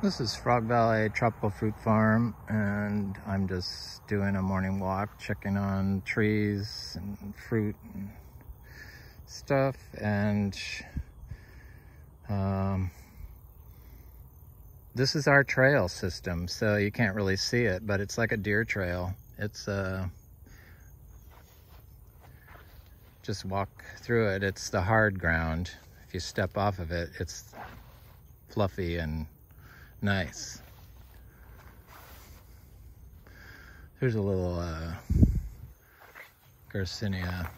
This is Frog Valley Tropical Fruit Farm and I'm just doing a morning walk checking on trees and fruit and stuff and um, this is our trail system so you can't really see it but it's like a deer trail. It's uh just walk through it. It's the hard ground. If you step off of it it's fluffy and Nice. Here's a little uh, Garcinia.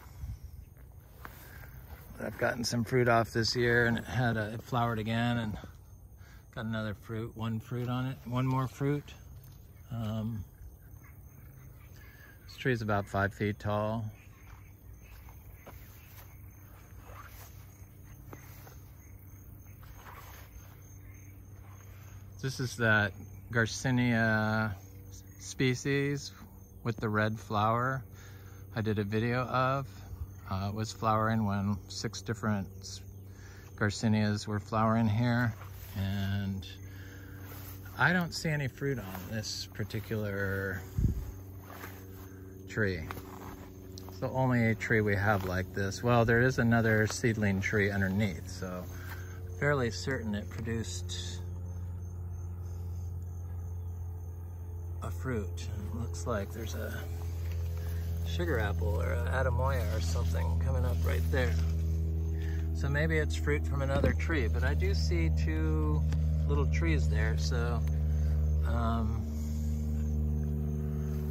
I've gotten some fruit off this year and it had a, it flowered again and got another fruit, one fruit on it, one more fruit. Um, this tree is about five feet tall. This is that Garcinia species with the red flower I did a video of. Uh, it was flowering when six different Garcinias were flowering here. And I don't see any fruit on this particular tree. It's the only tree we have like this. Well, there is another seedling tree underneath, so fairly certain it produced fruit. It looks like there's a sugar apple or a Atemoya or something coming up right there. So maybe it's fruit from another tree, but I do see two little trees there, so um,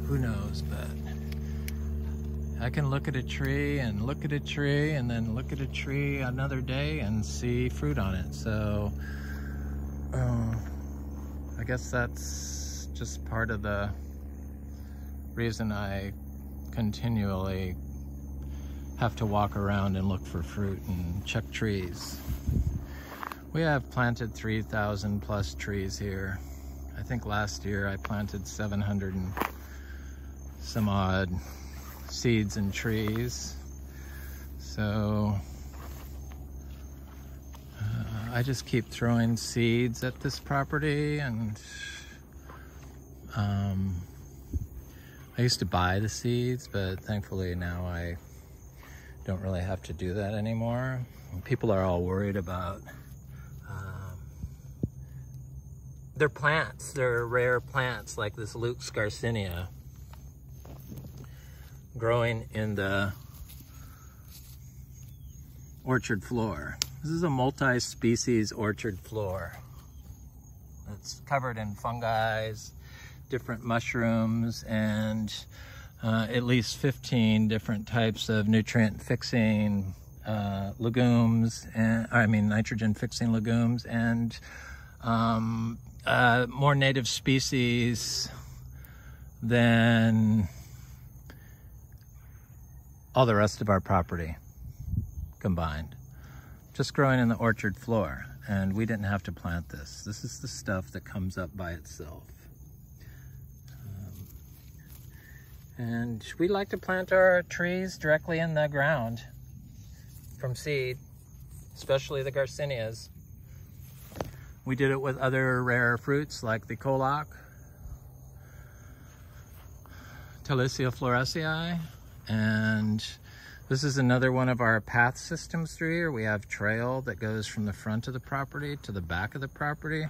who knows, but I can look at a tree and look at a tree and then look at a tree another day and see fruit on it. So uh, I guess that's just part of the reason I continually have to walk around and look for fruit and check trees. We have planted 3,000 plus trees here. I think last year I planted 700 and some odd seeds and trees. So uh, I just keep throwing seeds at this property and um, I used to buy the seeds, but thankfully now I don't really have to do that anymore. People are all worried about um, they're plants. They're rare plants like this Luc's Garcinia growing in the orchard floor. This is a multi-species orchard floor. It's covered in fungi, different mushrooms and uh, at least 15 different types of nutrient fixing uh, legumes and I mean nitrogen fixing legumes and um, uh, more native species than all the rest of our property combined. Just growing in the orchard floor and we didn't have to plant this. This is the stuff that comes up by itself And we like to plant our trees directly in the ground from seed, especially the Garcinias. We did it with other rare fruits like the Koloch, Talisia floresii, and this is another one of our path systems through here. We have trail that goes from the front of the property to the back of the property.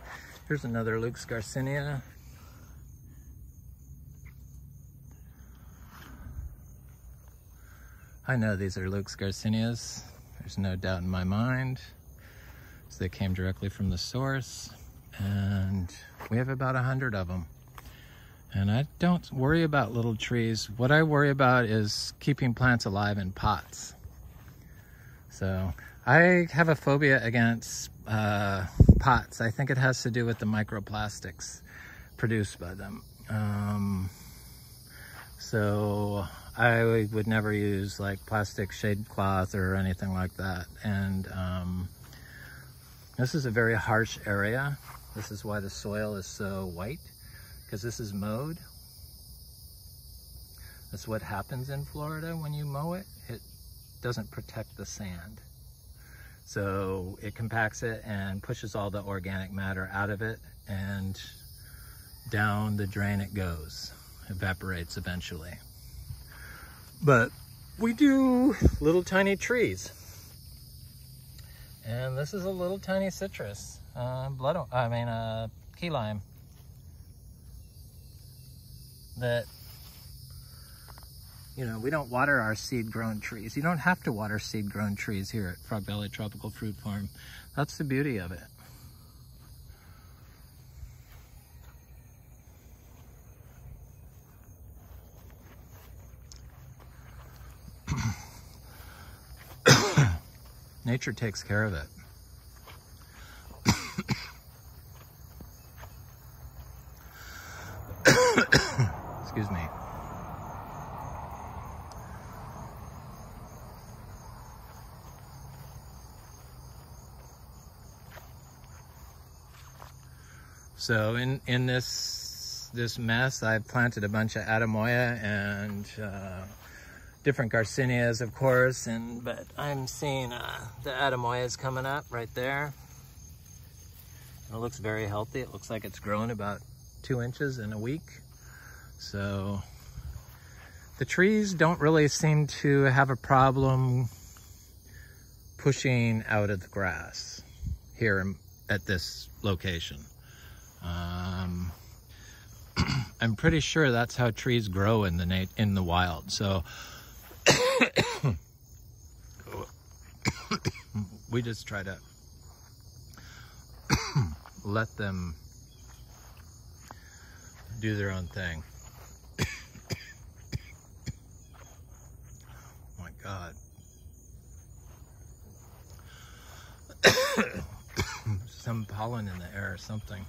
Here's another Luc's Garcinia. I know these are Luc's Garcinias. There's no doubt in my mind. So they came directly from the source and we have about a hundred of them. And I don't worry about little trees. What I worry about is keeping plants alive in pots. So I have a phobia against uh, pots. I think it has to do with the microplastics produced by them. Um, so I would never use like plastic shade cloth or anything like that. And um, this is a very harsh area. This is why the soil is so white, because this is mowed. That's what happens in Florida when you mow it. It doesn't protect the sand. So it compacts it and pushes all the organic matter out of it and down the drain it goes. Evaporates eventually. But we do little tiny trees. And this is a little tiny citrus, uh, blood, I mean, uh, key lime that you know, we don't water our seed-grown trees. You don't have to water seed-grown trees here at Frog Valley Tropical Fruit Farm. That's the beauty of it. Nature takes care of it. Excuse me. So in, in this, this mess, I've planted a bunch of Atemoya and uh, different Garcinias, of course, and but I'm seeing uh, the Atemoyas coming up right there. It looks very healthy. It looks like it's grown about two inches in a week. So the trees don't really seem to have a problem pushing out of the grass here at this location. Um, I'm pretty sure that's how trees grow in the in the wild. So we just try to let them do their own thing. my God. Some pollen in the air or something.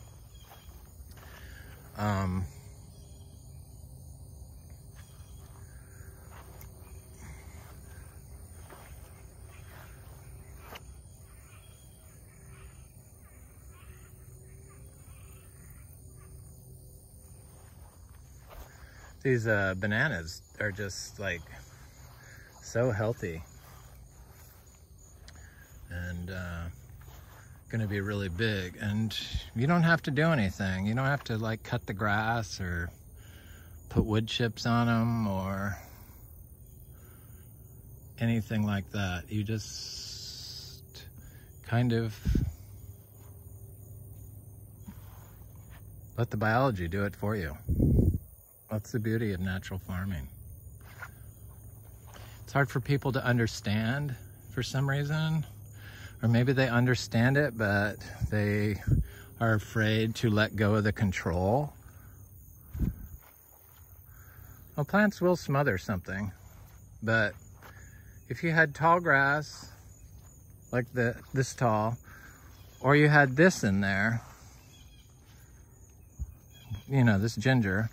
Um, these uh, bananas are just like so healthy. And uh, to be really big. And you don't have to do anything. You don't have to like cut the grass or put wood chips on them or anything like that. You just kind of let the biology do it for you that's the beauty of natural farming it's hard for people to understand for some reason or maybe they understand it, but they are afraid to let go of the control. Well, plants will smother something, but if you had tall grass, like the this tall, or you had this in there, you know, this ginger,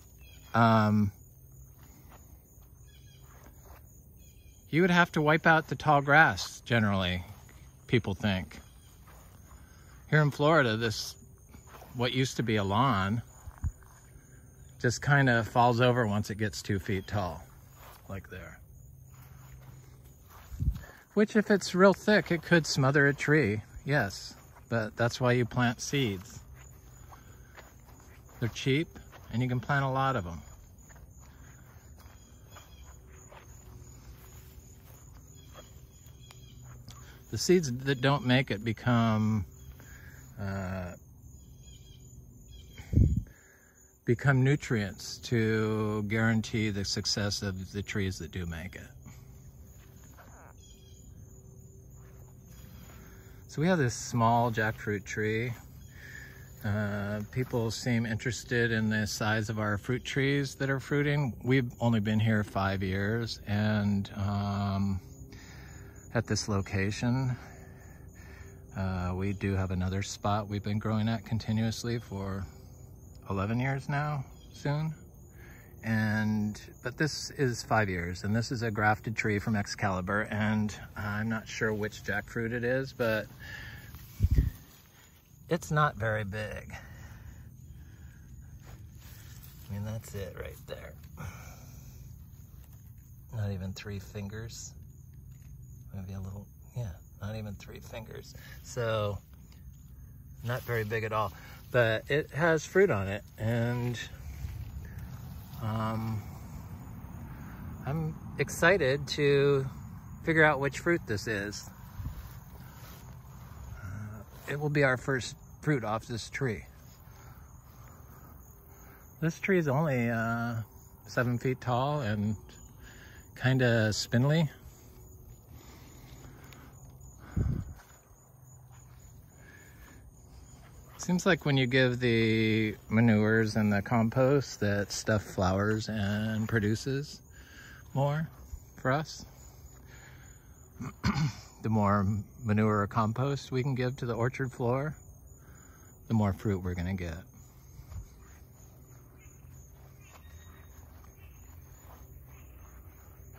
um, you would have to wipe out the tall grass generally people think. Here in Florida, this, what used to be a lawn, just kind of falls over once it gets two feet tall, like there. Which if it's real thick, it could smother a tree, yes, but that's why you plant seeds. They're cheap and you can plant a lot of them. the seeds that don't make it become uh, become nutrients to guarantee the success of the trees that do make it. So we have this small jackfruit tree. Uh, people seem interested in the size of our fruit trees that are fruiting. We've only been here five years and um, at this location. Uh, we do have another spot we've been growing at continuously for 11 years now, soon. And, but this is five years, and this is a grafted tree from Excalibur, and I'm not sure which jackfruit it is, but it's not very big. I mean, that's it right there. Not even three fingers maybe a little, yeah, not even three fingers. So not very big at all, but it has fruit on it. And um, I'm excited to figure out which fruit this is. It will be our first fruit off this tree. This tree is only uh, seven feet tall and kind of spindly. Seems like when you give the manures and the compost that stuff flowers and produces more for us. the more manure or compost we can give to the orchard floor, the more fruit we're gonna get.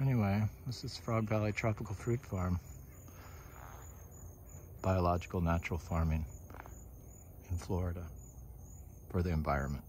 Anyway, this is Frog Valley Tropical Fruit Farm. Biological natural farming in Florida for the environment.